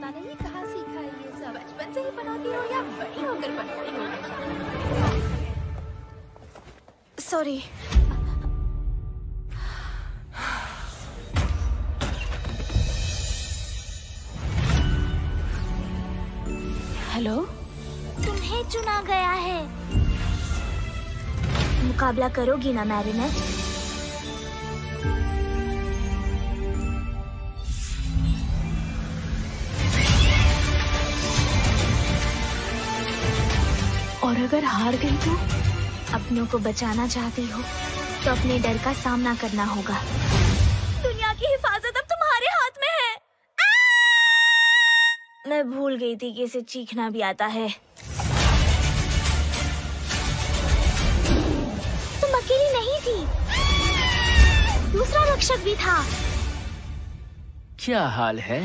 पता नहीं कहाँ सीखा है ये सब बचपन से ही बनाती हो या बड़ी होकर बनाती हो सॉरी हेलो तुम्हें चुना गया है। मुकाबला करोगी ना मैरिनेट? और अगर हार गई तो? अपनों को बचाना चाहती हो तो अपने डर का सामना करना होगा। दुनिया की हिफाजत अब तुम्हारे हाथ में है। मैं भूल गई थी कि इसे चीखना भी आता है। तुम अकेली नहीं थी। दूसरा रक्षक भी था। क्या हाल है?